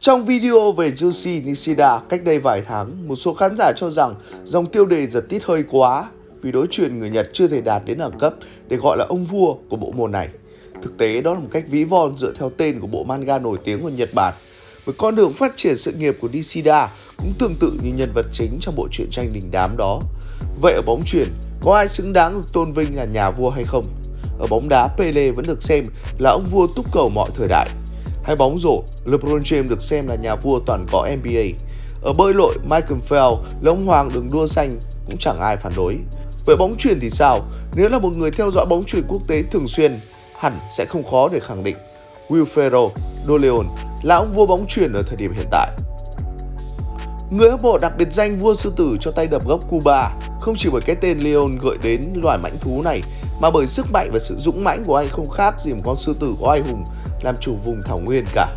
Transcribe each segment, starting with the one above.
Trong video về Juicy Nishida cách đây vài tháng, một số khán giả cho rằng dòng tiêu đề giật tít hơi quá vì đối chuyện người Nhật chưa thể đạt đến đẳng cấp để gọi là ông vua của bộ môn này. Thực tế đó là một cách ví von dựa theo tên của bộ manga nổi tiếng của Nhật Bản. Với con đường phát triển sự nghiệp của Nishida cũng tương tự như nhân vật chính trong bộ truyện tranh đình đám đó. Vậy ở bóng chuyển có ai xứng đáng được tôn vinh là nhà vua hay không? Ở bóng đá, Pele vẫn được xem là ông vua túc cầu mọi thời đại. Hay bóng rổ, LeBron James được xem là nhà vua toàn cỏ NBA. Ở bơi lội, Michael Phelps là ông hoàng đường đua xanh cũng chẳng ai phản đối. Vậy bóng truyền thì sao? Nếu là một người theo dõi bóng truyền quốc tế thường xuyên, hẳn sẽ không khó để khẳng định Will Ferrell, Doleon là ông vua bóng truyền ở thời điểm hiện tại. Người hâm mộ đặc biệt danh vua sư tử cho tay đập gốc Cuba không chỉ bởi cái tên Leon gợi đến loài mãnh thú này mà bởi sức mạnh và sự dũng mãnh của anh không khác gì một con sư tử oai hùng làm chủ vùng thảo nguyên cả.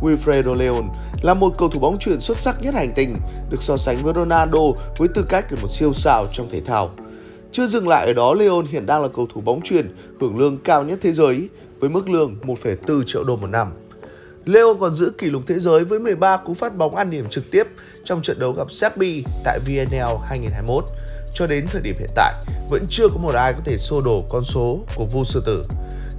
Wilfredo Leon là một cầu thủ bóng chuyền xuất sắc nhất hành tinh, được so sánh với Ronaldo với tư cách là một siêu sao trong thể thao. Chưa dừng lại ở đó, Leon hiện đang là cầu thủ bóng chuyền hưởng lương cao nhất thế giới với mức lương 1,4 triệu đô một năm. Leon còn giữ kỷ lục thế giới với 13 cú phát bóng ăn điểm trực tiếp trong trận đấu gặp Serbia tại VNL 2021. Cho đến thời điểm hiện tại, vẫn chưa có một ai có thể xô đổ con số của Vu Sư Tử.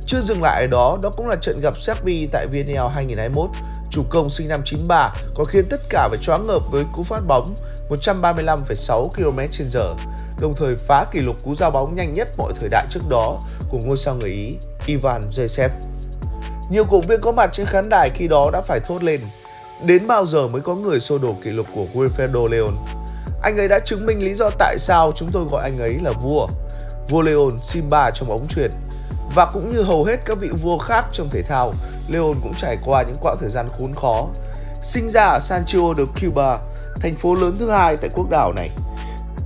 Chưa dừng lại ở đó, đó cũng là trận gặp Serbia tại VNL 2021. Chủ công sinh năm 93 còn khiến tất cả phải choáng ngợp với cú phát bóng 135,6 km/h, đồng thời phá kỷ lục cú giao bóng nhanh nhất mọi thời đại trước đó của ngôi sao người Ý Ivan Joseph. Nhiều cổ viên có mặt trên khán đài khi đó đã phải thốt lên Đến bao giờ mới có người xô đổ kỷ lục của Wilfredo Leon anh ấy đã chứng minh lý do tại sao chúng tôi gọi anh ấy là vua. Vua Leon Simba trong ống truyền. Và cũng như hầu hết các vị vua khác trong thể thao Leon cũng trải qua những quãng thời gian khốn khó. Sinh ra ở Sancho de Cuba Thành phố lớn thứ hai tại quốc đảo này.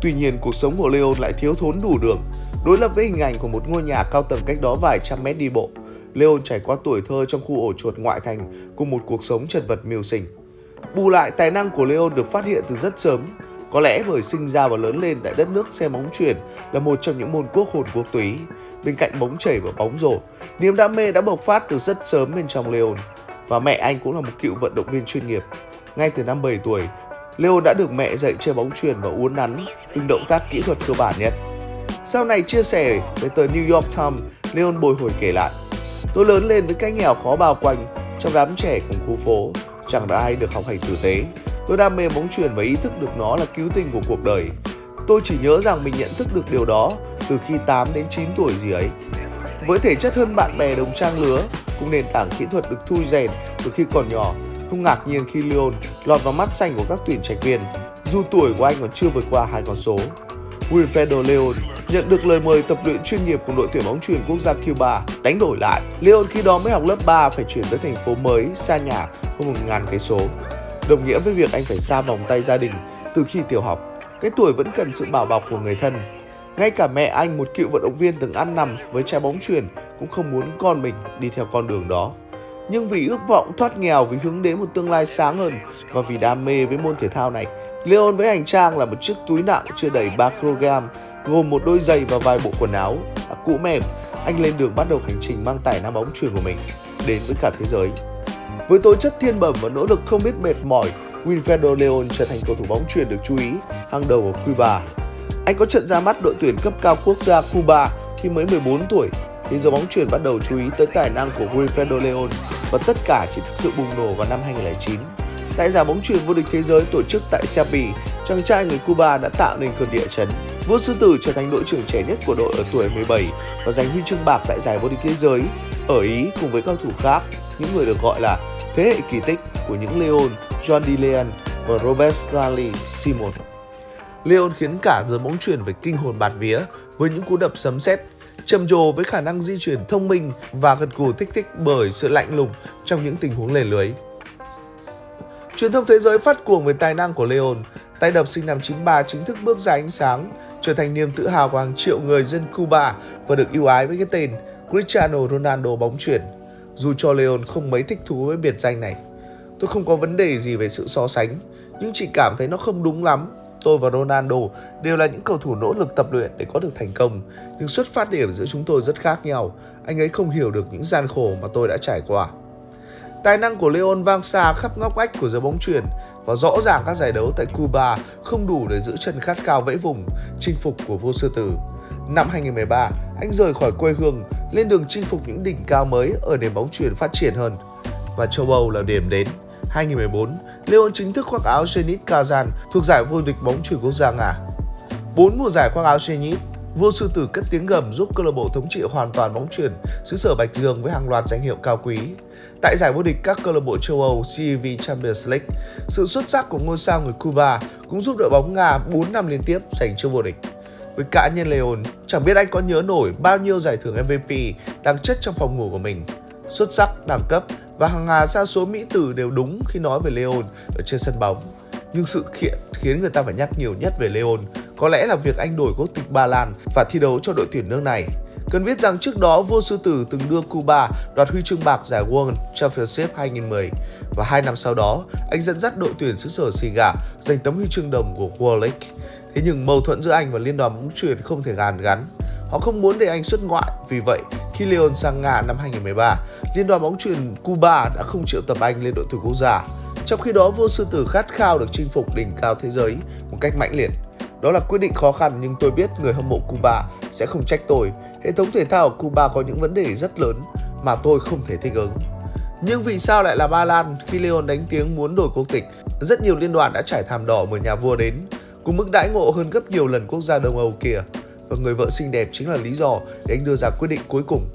Tuy nhiên cuộc sống của Leon lại thiếu thốn đủ đường. Đối lập với hình ảnh của một ngôi nhà cao tầng cách đó vài trăm mét đi bộ Leon trải qua tuổi thơ trong khu ổ chuột ngoại thành cùng một cuộc sống chật vật mưu sinh. Bù lại, tài năng của Leon được phát hiện từ rất sớm, có lẽ bởi sinh ra và lớn lên tại đất nước xe bóng chuyển là một trong những môn quốc hồn quốc túy. Bên cạnh bóng chảy và bóng rổ, niềm đam mê đã bộc phát từ rất sớm bên trong Leon. Và mẹ anh cũng là một cựu vận động viên chuyên nghiệp. Ngay từ năm 7 tuổi, Leon đã được mẹ dạy chơi bóng chuyền và uốn nắn từng động tác kỹ thuật cơ bản nhất. Sau này chia sẻ với tờ New York Times, Leon bồi hồi kể lại Tôi lớn lên với cái nghèo khó bao quanh, trong đám trẻ cùng khu phố, chẳng đã ai được học hành tử tế. Tôi đam mê bóng truyền và ý thức được nó là cứu tinh của cuộc đời. Tôi chỉ nhớ rằng mình nhận thức được điều đó từ khi 8 đến 9 tuổi gì ấy. Với thể chất hơn bạn bè đồng trang lứa, cùng nền tảng kỹ thuật được thui rèn từ khi còn nhỏ, không ngạc nhiên khi Leon lọt vào mắt xanh của các tuyển trạch viên, dù tuổi của anh còn chưa vượt qua hai con số. Wilfredo Leon nhận được lời mời tập luyện chuyên nghiệp của đội tuyển bóng chuyền quốc gia Cuba. Đánh đổi lại, Leon khi đó mới học lớp 3 phải chuyển tới thành phố mới xa nhà hơn một ngàn cây số. Đồng nghĩa với việc anh phải xa vòng tay gia đình từ khi tiểu học. Cái tuổi vẫn cần sự bảo bọc của người thân. Ngay cả mẹ anh, một cựu vận động viên từng ăn nằm với trái bóng chuyền cũng không muốn con mình đi theo con đường đó. Nhưng vì ước vọng thoát nghèo vì hướng đến một tương lai sáng hơn và vì đam mê với môn thể thao này, Leon với hành trang là một chiếc túi nặng chưa đầy 3 kg, gồm một đôi giày và vài bộ quần áo à, cũ mềm. Anh lên đường bắt đầu hành trình mang tải nam bóng chuyền của mình đến với cả thế giới. Với tố chất thiên bẩm và nỗ lực không biết mệt mỏi, Wilfredo Leon trở thành cầu thủ bóng chuyền được chú ý hàng đầu ở Cuba. Anh có trận ra mắt đội tuyển cấp cao quốc gia Cuba khi mới 14 tuổi thì giờ bóng chuyền bắt đầu chú ý tới tài năng của Wilfredo Leon và tất cả chỉ thực sự bùng nổ vào năm 2009. Tại giải bóng chuyền vô địch thế giới tổ chức tại Serbia, chàng trai người Cuba đã tạo nên cơn địa chấn. Vua Sư Tử trở thành đội trưởng trẻ nhất của đội ở tuổi 17 và giành huy chương bạc tại giải vô địch thế giới ở Ý cùng với các thủ khác, những người được gọi là thế hệ kỳ tích của những Leon, John D. Leon và Robert Stanley Simon. Leon khiến cả giới bóng chuyển phải kinh hồn bạt vía với những cú đập sấm sét trầm trồ với khả năng di chuyển thông minh và gật gù thích thích bởi sự lạnh lùng trong những tình huống lề lưới. Truyền thông thế giới phát cuồng về tài năng của Leon, tay đập sinh năm 93 chính thức bước ra ánh sáng, trở thành niềm tự hào của hàng triệu người dân Cuba và được yêu ái với cái tên Cristiano Ronaldo bóng chuyển. Dù cho Leon không mấy thích thú với biệt danh này, tôi không có vấn đề gì về sự so sánh, nhưng chỉ cảm thấy nó không đúng lắm. tôi và Ronaldo đều là những cầu thủ nỗ lực tập luyện để có được thành công, nhưng xuất phát điểm giữa chúng tôi rất khác nhau. Anh ấy không hiểu được những gian khổ mà tôi đã trải qua. Tài năng của Leon vang xa khắp ngóc ngách của giới bóng truyền và rõ ràng các giải đấu tại Cuba không đủ để giữ chân khát khao vẫy vùng, chinh phục của vua sư tử. Năm 2013, anh rời khỏi quê hương, lên đường chinh phục những đỉnh cao mới ở nền bóng truyền phát triển hơn. Và châu Âu là điểm đến. 2014, Leon chính thức khoác áo Zenit Kazan thuộc giải vô địch bóng chuyền quốc gia Nga. Bốn mùa giải khoác áo Zenit, Vua Sư Tử cất tiếng gầm giúp câu lạc bộ thống trị hoàn toàn bóng chuyền xứ sở Bạch Dương với hàng loạt danh hiệu cao quý. Tại giải vô địch các câu lạc bộ châu Âu CEV Champions League, sự xuất sắc của ngôi sao người Cuba cũng giúp đội bóng Nga 4 năm liên tiếp giành chức vô địch. Với cá nhân Leon, chẳng biết anh có nhớ nổi bao nhiêu giải thưởng MVP đang chất trong phòng ngủ của mình. Xuất sắc, đẳng cấp và hàng ngàn sa số mỹ từ đều đúng khi nói về Leon ở trên sân bóng. Nhưng sự kiện khiến người ta phải nhắc nhiều nhất về Leon có lẽ là việc anh đổi quốc tịch Ba Lan và thi đấu cho đội tuyển nước này. Cần biết rằng trước đó vua sư tử từng đưa Cuba đoạt huy chương bạc giải World Championship 2010 và hai năm sau đó anh dẫn dắt đội tuyển xứ sở Siga giành tấm huy chương đồng của World League. Thế nhưng mâu thuẫn giữa anh và liên đoàn bóng chuyền không thể gàn gắn. Họ không muốn để anh xuất ngoại, vì vậy khi Leon sang Nga năm 2013, liên đoàn bóng chuyền Cuba đã không triệu tập anh lên đội tuyển quốc gia. Trong khi đó, vua sư tử khát khao được chinh phục đỉnh cao thế giới một cách mãnh liệt. Đó là quyết định khó khăn nhưng tôi biết người hâm mộ Cuba sẽ không trách tôi. Hệ thống thể thao ở Cuba có những vấn đề rất lớn mà tôi không thể thích ứng. Nhưng vì sao lại là Ba Lan khi Leon đánh tiếng muốn đổi quốc tịch? Rất nhiều liên đoàn đã trải thảm đỏ mời nhà vua đến, cùng mức đãi ngộ hơn gấp nhiều lần quốc gia Đông Âu kia. Và người vợ xinh đẹp chính là lý do để anh đưa ra quyết định cuối cùng.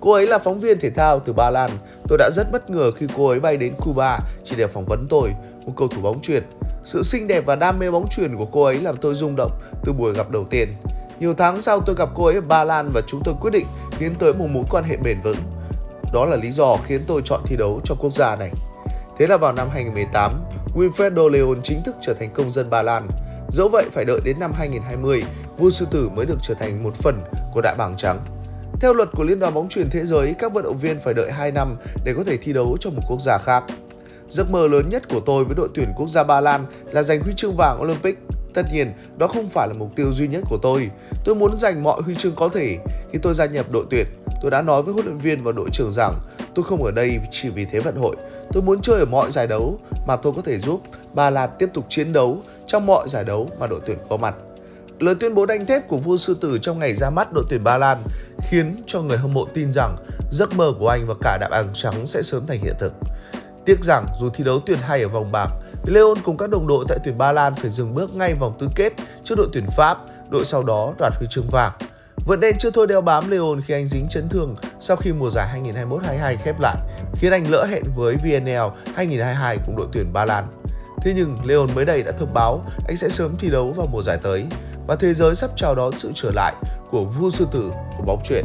Cô ấy là phóng viên thể thao từ Ba Lan. Tôi đã rất bất ngờ khi cô ấy bay đến Cuba chỉ để phỏng vấn tôi, một cầu thủ bóng chuyền. Sự xinh đẹp và đam mê bóng chuyền của cô ấy làm tôi rung động từ buổi gặp đầu tiên. Nhiều tháng sau tôi gặp cô ấy ở Ba Lan và chúng tôi quyết định tiến tới một mối quan hệ bền vững. Đó là lý do khiến tôi chọn thi đấu cho quốc gia này. Thế là vào năm 2018, Wilfredo Leon chính thức trở thành công dân Ba Lan. Dẫu vậy phải đợi đến năm 2020, vua sư tử mới được trở thành một phần của đại bảng trắng. Theo luật của Liên đoàn bóng truyền thế giới, các vận động viên phải đợi 2 năm để có thể thi đấu cho một quốc gia khác. Giấc mơ lớn nhất của tôi với đội tuyển quốc gia Ba Lan là giành huy chương vàng Olympic. Tất nhiên, đó không phải là mục tiêu duy nhất của tôi. Tôi muốn giành mọi huy chương có thể. Khi tôi gia nhập đội tuyển, tôi đã nói với huấn luyện viên và đội trưởng rằng tôi không ở đây chỉ vì thế vận hội. Tôi muốn chơi ở mọi giải đấu mà tôi có thể giúp Ba Lan tiếp tục chiến đấu trong mọi giải đấu mà đội tuyển có mặt. Lời tuyên bố đánh thép của vua sư tử trong ngày ra mắt đội tuyển Ba Lan khiến cho người hâm mộ tin rằng giấc mơ của anh và cả đại bàng trắng sẽ sớm thành hiện thực. Tiếc rằng dù thi đấu tuyệt hay ở vòng bảng, Leon cùng các đồng đội tại tuyển Ba Lan phải dừng bước ngay vòng tứ kết trước đội tuyển Pháp, đội sau đó đoạt huy chương vàng. Vượt đen chưa thôi đeo bám Leon khi anh dính chấn thương sau khi mùa giải 2021-22 khép lại, khiến anh lỡ hẹn với VNL 2022 cùng đội tuyển Ba Lan. Thế nhưng Leon mới đây đã thông báo anh sẽ sớm thi đấu vào mùa giải tới và thế giới sắp chào đón sự trở lại của vua sư tử của bóng chuyền.